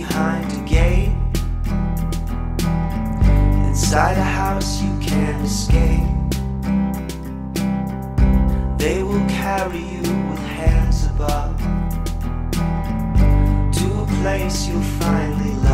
behind a gate. Inside a house you can't escape. They will carry you with hands above to a place you'll finally love.